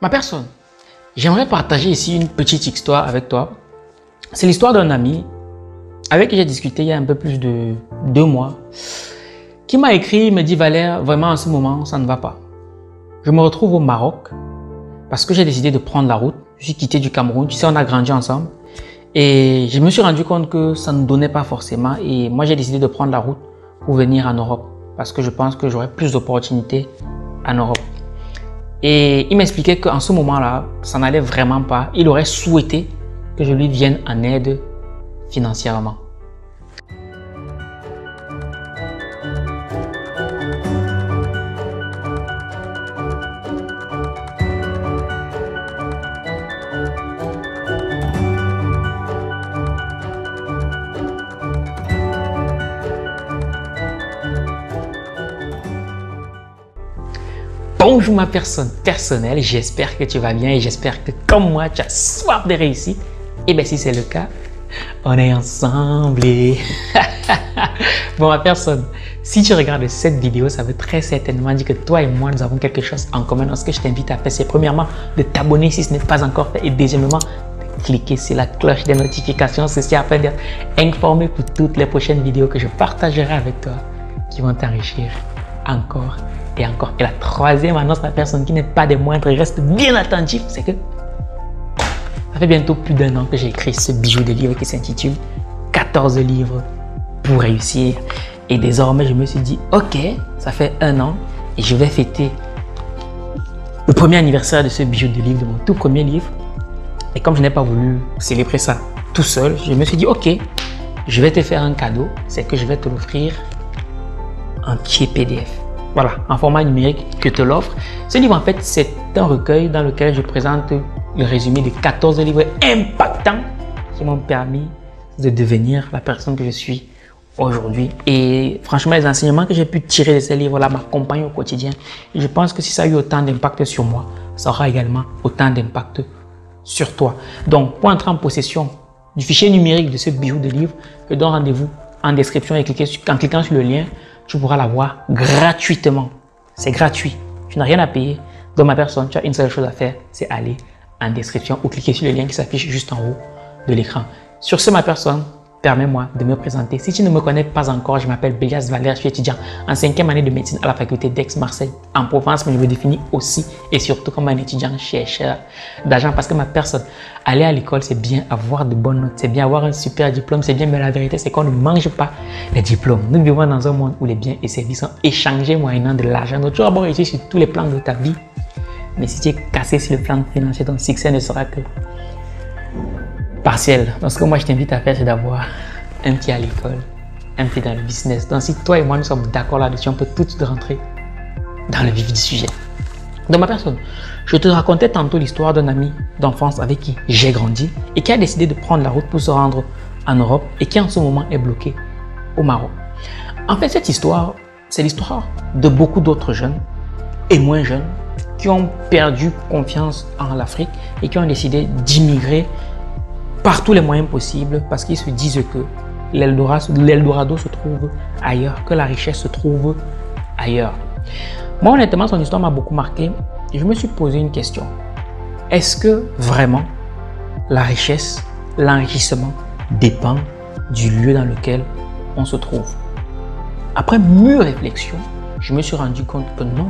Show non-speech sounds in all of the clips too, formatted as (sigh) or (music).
Ma personne, j'aimerais partager ici une petite histoire avec toi. C'est l'histoire d'un ami avec qui j'ai discuté il y a un peu plus de deux mois, qui m'a écrit, me dit Valère, vraiment en ce moment, ça ne va pas. Je me retrouve au Maroc parce que j'ai décidé de prendre la route. Je suis quitté du Cameroun, tu sais, on a grandi ensemble. Et je me suis rendu compte que ça ne donnait pas forcément. Et moi, j'ai décidé de prendre la route pour venir en Europe parce que je pense que j'aurai plus d'opportunités en Europe. Et il m'expliquait qu'en ce moment-là, ça n'allait vraiment pas. Il aurait souhaité que je lui vienne en aide financièrement. Ma personne personnelle, j'espère que tu vas bien et j'espère que comme moi tu as soif de réussite. Et bien si c'est le cas, on est ensemble (laughs) bon ma personne, si tu regardes cette vidéo, ça veut très certainement dire que toi et moi nous avons quelque chose en commun. Donc ce que je t'invite à faire, c'est premièrement de t'abonner si ce n'est pas encore fait et deuxièmement de cliquer sur la cloche des notifications, ceci afin d'être informé pour toutes les prochaines vidéos que je partagerai avec toi qui vont t'enrichir encore et encore. Et la troisième annonce, la personne qui n'est pas des moindres reste bien attentif, c'est que ça fait bientôt plus d'un an que j'ai écrit ce bijou de livre qui s'intitule 14 livres pour réussir. Et désormais, je me suis dit, ok, ça fait un an et je vais fêter le premier anniversaire de ce bijou de livre, de mon tout premier livre. Et comme je n'ai pas voulu célébrer ça tout seul, je me suis dit, ok, je vais te faire un cadeau, c'est que je vais te l'offrir en pied PDF. Voilà, en format numérique que te l'offre. Ce livre, en fait, c'est un recueil dans lequel je présente le résumé de 14 livres impactants qui m'ont permis de devenir la personne que je suis aujourd'hui. Et franchement, les enseignements que j'ai pu tirer de ces livres-là m'accompagnent au quotidien. Et je pense que si ça a eu autant d'impact sur moi, ça aura également autant d'impact sur toi. Donc, pour entrer en possession du fichier numérique de ce bijou de livre, je donne rendez-vous en description et en cliquant sur le lien tu pourras l'avoir gratuitement. C'est gratuit. Tu n'as rien à payer. Dans ma personne, tu as une seule chose à faire, c'est aller en description ou cliquer sur le lien qui s'affiche juste en haut de l'écran. Sur ce, ma personne, permets-moi de me présenter. Si tu ne me connais pas encore, je m'appelle Bélias Valère, je suis étudiant en cinquième année de médecine à la faculté d'Aix-Marseille en Provence, mais je me définis aussi et surtout comme un étudiant chercheur d'argent parce que ma personne, aller à l'école, c'est bien avoir de bonnes notes, c'est bien avoir un super diplôme, c'est bien, mais la vérité, c'est qu'on ne mange pas les diplômes. Nous vivons dans un monde où les biens et services sont échangés moyennant de l'argent. Donc, tu vas avoir réussi sur tous les plans de ta vie, mais si tu es cassé sur le plan financier, ton succès ne sera que partiel. Ce que moi je t'invite à faire, c'est d'avoir un pied à l'école, un pied dans le business. Donc, si toi et moi nous sommes d'accord là-dessus, on peut tout de suite rentrer dans le vif du sujet. Dans ma personne, je te racontais tantôt l'histoire d'un ami d'enfance avec qui j'ai grandi et qui a décidé de prendre la route pour se rendre en Europe et qui en ce moment est bloqué au Maroc. En fait, cette histoire, c'est l'histoire de beaucoup d'autres jeunes et moins jeunes qui ont perdu confiance en l'Afrique et qui ont décidé d'immigrer par tous les moyens possibles parce qu'ils se disent que l'Eldorado se trouve ailleurs, que la richesse se trouve ailleurs. Moi, honnêtement, son histoire m'a beaucoup marqué je me suis posé une question. Est-ce que vraiment la richesse, l'enrichissement dépend du lieu dans lequel on se trouve? Après mûre réflexion, je me suis rendu compte que non.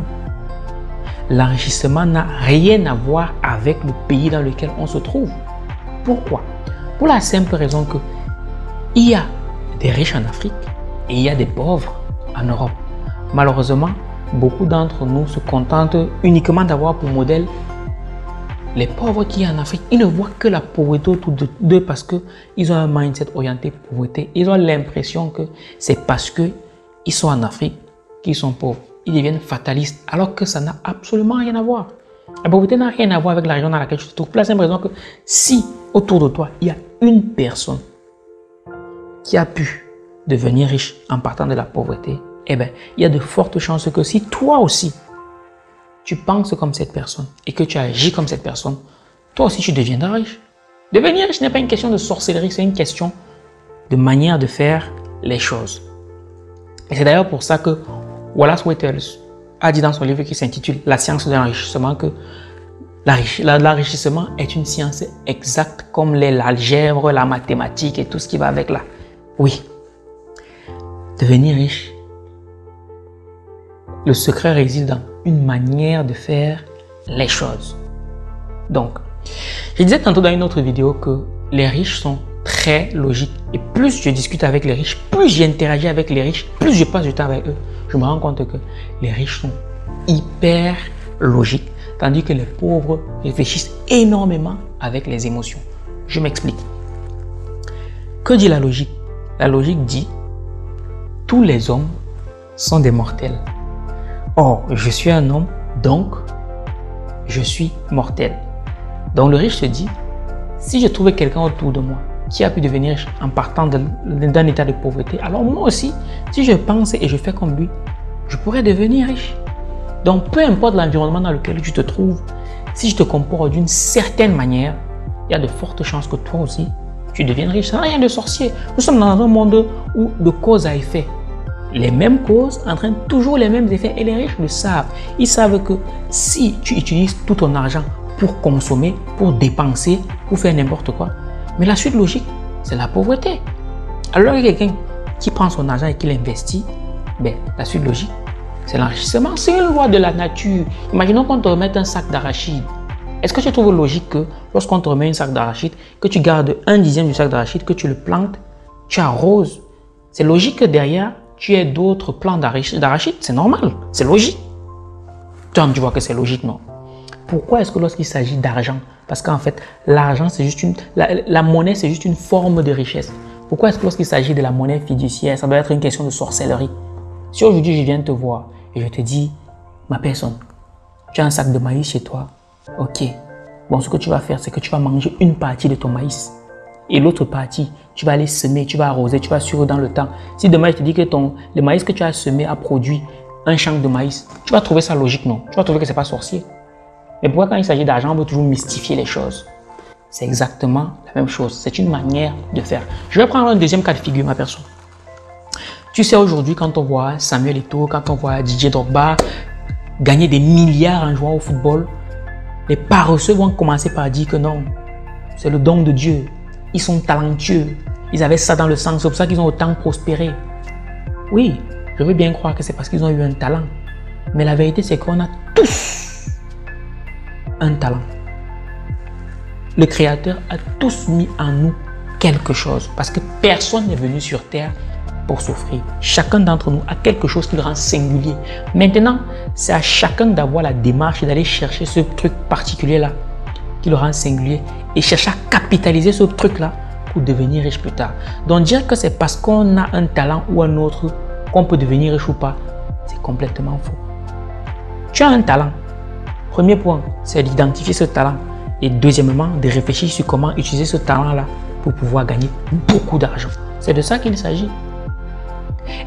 L'enrichissement n'a rien à voir avec le pays dans lequel on se trouve. Pourquoi? Pour la simple raison que il y a des riches en Afrique et il y a des pauvres en Europe. Malheureusement, beaucoup d'entre nous se contentent uniquement d'avoir pour modèle les pauvres qui en Afrique. Ils ne voient que la pauvreté autour d'eux parce qu'ils ont un mindset orienté pauvreté. Ils ont l'impression que c'est parce qu'ils sont en Afrique qu'ils sont pauvres. Ils deviennent fatalistes alors que ça n'a absolument rien à voir. La pauvreté n'a rien à voir avec la région dans laquelle tu te trouves. Pour la simple raison que si autour de toi, il y a une personne qui a pu devenir riche en partant de la pauvreté, eh bien, il y a de fortes chances que si toi aussi, tu penses comme cette personne et que tu agis comme cette personne, toi aussi tu deviendras riche. Devenir riche n'est pas une question de sorcellerie, c'est une question de manière de faire les choses. Et c'est d'ailleurs pour ça que Wallace Wattles a dit dans son livre qui s'intitule La science de l'enrichissement que L'enrichissement est une science exacte comme l'algèbre, la mathématique et tout ce qui va avec là. Oui. Devenir riche, le secret réside dans une manière de faire les choses. Donc, je disais tantôt dans une autre vidéo que les riches sont très logiques. Et plus je discute avec les riches, plus j'interagis avec les riches, plus je passe du temps avec eux, je me rends compte que les riches sont hyper logiques tandis que les pauvres réfléchissent énormément avec les émotions. Je m'explique. Que dit la logique? La logique dit, tous les hommes sont des mortels. Or, je suis un homme, donc je suis mortel. Donc le riche se dit, si je trouvais quelqu'un autour de moi qui a pu devenir riche en partant d'un état de pauvreté, alors moi aussi, si je pense et je fais comme lui, je pourrais devenir riche. Donc, peu importe l'environnement dans lequel tu te trouves, si je te comporte d'une certaine manière, il y a de fortes chances que toi aussi, tu deviennes riche. Ça n'a rien de sorcier. Nous sommes dans un monde où de cause à effet, les mêmes causes entraînent toujours les mêmes effets et les riches le savent. Ils savent que si tu utilises tout ton argent pour consommer, pour dépenser, pour faire n'importe quoi, mais la suite logique, c'est la pauvreté. Alors, quelqu'un qui prend son argent et qui l'investit, ben, la suite logique, c'est l'enrichissement. C'est une loi de la nature. Imaginons qu'on te remette un sac d'arachide. Est-ce que tu trouves logique que lorsqu'on te remet un sac d'arachide, que tu gardes un dixième du sac d'arachide, que tu le plantes, tu arroses? C'est logique que derrière, tu aies d'autres plants d'arachide. C'est normal. C'est logique. Toi, tu vois que c'est logique, non? Pourquoi est-ce que lorsqu'il s'agit d'argent Parce qu'en fait, l'argent, c'est juste une. La, monnaie, c'est juste une forme de richesse. Pourquoi est-ce que lorsqu'il s'agit de la monnaie fiduciaire, ça doit être une question de sorcellerie? Si aujourd'hui je viens te voir et je te dis, ma personne, tu as un sac de maïs chez toi. Ok. Bon, ce que tu vas faire, c'est que tu vas manger une partie de ton maïs. Et l'autre partie, tu vas aller semer, tu vas arroser, tu vas suivre dans le temps. Si demain je te dis que ton, le maïs que tu as semé a produit un champ de maïs, tu vas trouver ça logique, non? Tu vas trouver que ce n'est pas sorcier. Mais pourquoi quand il s'agit d'argent, on veut toujours mystifier les choses? C'est exactement la même chose. C'est une manière de faire. Je vais prendre un deuxième cas de figure, ma personne. Tu sais, aujourd'hui, quand on voit Samuel Eto'o, quand on voit DJ Drogba gagner des milliards en jouant au football, les paresseux vont commencer par dire que non, c'est le don de Dieu. Ils sont talentueux. Ils avaient ça dans le sang. C'est pour ça qu'ils ont autant prospéré. Oui, je veux bien croire que c'est parce qu'ils ont eu un talent. Mais la vérité, c'est qu'on a tous un talent. Le Créateur a tous mis en nous quelque chose. Parce que personne n'est venu sur Terre pour souffrir. Chacun d'entre nous a quelque chose qui le rend singulier. Maintenant, c'est à chacun d'avoir la démarche d'aller chercher ce truc particulier-là qui le rend singulier et chercher à capitaliser ce truc-là pour devenir riche plus tard. Donc dire que c'est parce qu'on a un talent ou un autre qu'on peut devenir riche ou pas, c'est complètement faux. Tu as un talent. Premier point, c'est d'identifier ce talent. Et deuxièmement, de réfléchir sur comment utiliser ce talent-là pour pouvoir gagner beaucoup d'argent. C'est de ça qu'il s'agit.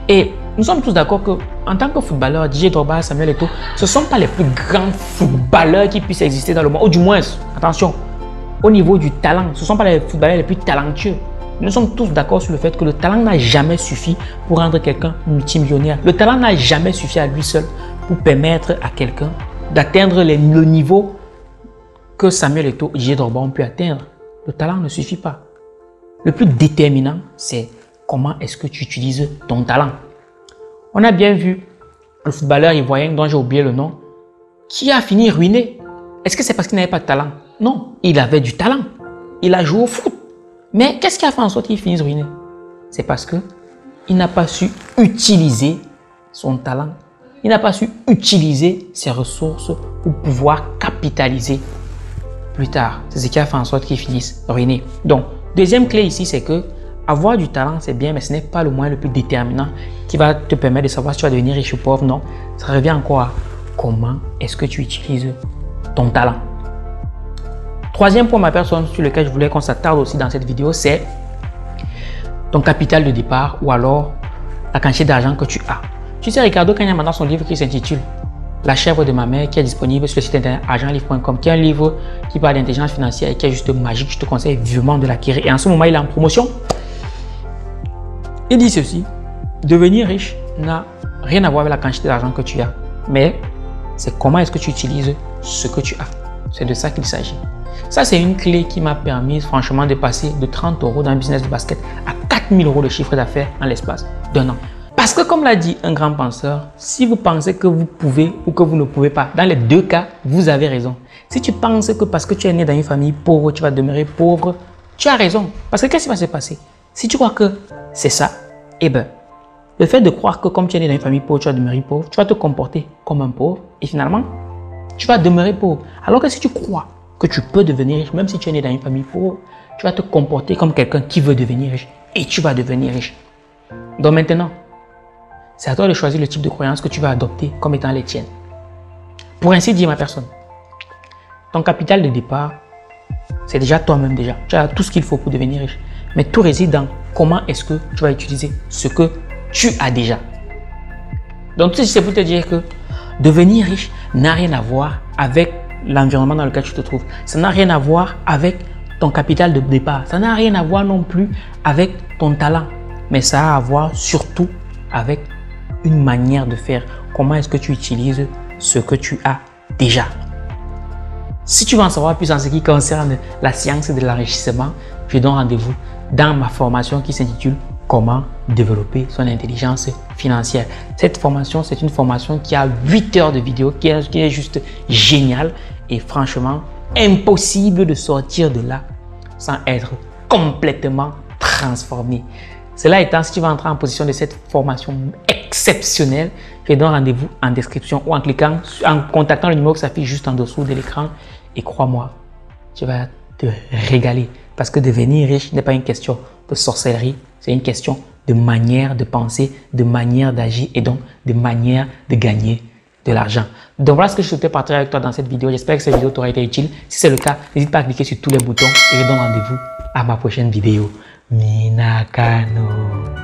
Et nous sommes tous d'accord que en tant que footballeur, DJ Drogba, Samuel Eto'o, ce ne sont pas les plus grands footballeurs qui puissent exister dans le monde. Ou du moins, attention, au niveau du talent, ce ne sont pas les footballeurs les plus talentueux. Nous sommes tous d'accord sur le fait que le talent n'a jamais suffi pour rendre quelqu'un multimillionnaire. Le talent n'a jamais suffi à lui seul pour permettre à quelqu'un d'atteindre le niveau que Samuel Eto'o et DJ Drogba ont pu atteindre. Le talent ne suffit pas. Le plus déterminant, c'est comment est-ce que tu utilises ton talent. On a bien vu le footballeur ivoirien dont j'ai oublié le nom, qui a fini ruiné. Est-ce que c'est parce qu'il n'avait pas de talent? Non, il avait du talent. Il a joué au foot. Mais qu'est-ce qui a fait en sorte qu'il finisse ruiné? C'est parce que il n'a pas su utiliser son talent. Il n'a pas su utiliser ses ressources pour pouvoir capitaliser plus tard. C'est ce qui a fait en sorte qu'il finisse ruiné. Donc, deuxième clé ici, c'est que avoir du talent, c'est bien, mais ce n'est pas le moyen le plus déterminant qui va te permettre de savoir si tu vas devenir riche ou pauvre. Non, ça revient encore à comment est-ce que tu utilises ton talent. Troisième point, ma personne, sur lequel je voulais qu'on s'attarde aussi dans cette vidéo, c'est ton capital de départ ou alors la quantité d'argent que tu as. Tu sais, Ricardo Kanyama, dans son livre qui s'intitule La chèvre de ma mère, qui est disponible sur le site internet argentlivre.com, qui est un livre qui parle d'intelligence financière et qui est juste magique, je te conseille vivement de l'acquérir. Et en ce moment, il est en promotion. Il dit ceci, devenir riche n'a rien à voir avec la quantité d'argent que tu as, mais c'est comment est-ce que tu utilises ce que tu as. C'est de ça qu'il s'agit. Ça, c'est une clé qui m'a permis franchement de passer de 30 euros dans le business de basket à 4000 euros de chiffre d'affaires en l'espace d'un an. Parce que comme l'a dit un grand penseur, si vous pensez que vous pouvez ou que vous ne pouvez pas, dans les deux cas, vous avez raison. Si tu penses que parce que tu es né dans une famille pauvre, tu vas demeurer pauvre, tu as raison. Parce que qu'est-ce qui va se passer? Si tu crois que c'est ça, eh bien, le fait de croire que comme tu es né dans une famille pauvre, tu vas demeurer pauvre, tu vas te comporter comme un pauvre et finalement, tu vas demeurer pauvre. Alors que si tu crois que tu peux devenir riche, même si tu es né dans une famille pauvre, tu vas te comporter comme quelqu'un qui veut devenir riche et tu vas devenir riche. Donc maintenant, c'est à toi de choisir le type de croyance que tu vas adopter comme étant les tiennes. Pour ainsi dire, ma personne, ton capital de départ, c'est déjà toi-même déjà. Tu as tout ce qu'il faut pour devenir riche. Mais tout réside dans comment est-ce que tu vas utiliser ce que tu as déjà. Donc, c'est pour te dire que devenir riche n'a rien à voir avec l'environnement dans lequel tu te trouves. Ça n'a rien à voir avec ton capital de départ. Ça n'a rien à voir non plus avec ton talent. Mais ça a à voir surtout avec une manière de faire. Comment est-ce que tu utilises ce que tu as déjà. Si tu veux en savoir plus en ce qui concerne la science de l'enrichissement, je donne rendez-vous dans ma formation qui s'intitule Comment développer son intelligence financière. Cette formation, c'est une formation qui a 8 heures de vidéo, qui est, qui est juste géniale et franchement impossible de sortir de là sans être complètement transformé. Cela étant, si tu veux entrer en position de cette formation exceptionnelle, je donne rendez-vous en description ou en cliquant, en contactant le numéro qui s'affiche juste en dessous de l'écran. Et crois-moi, tu vas te régaler. Parce que devenir riche n'est pas une question de sorcellerie, c'est une question de manière de penser, de manière d'agir et donc de manière de gagner de l'argent. Donc voilà ce que je souhaitais partager avec toi dans cette vidéo. J'espère que cette vidéo t'aura été utile. Si c'est le cas, n'hésite pas à cliquer sur tous les boutons et je donne rendez-vous à ma prochaine vidéo. Minakano.